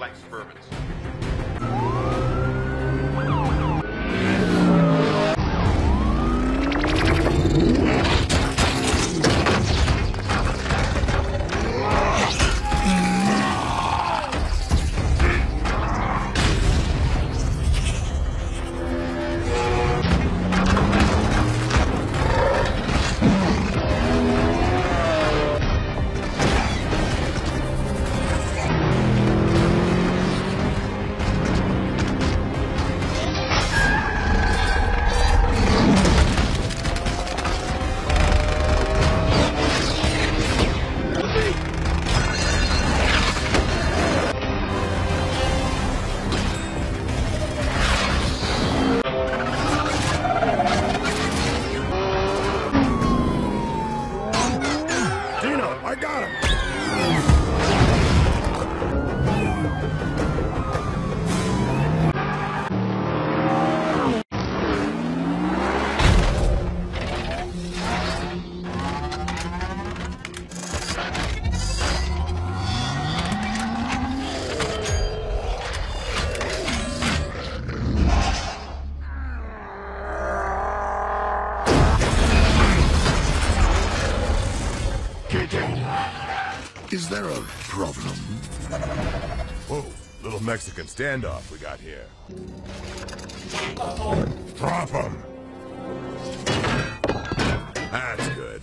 like suburbans. Dino, I got him! Is there a problem? Whoa, little Mexican standoff we got here. Drop him! That's good.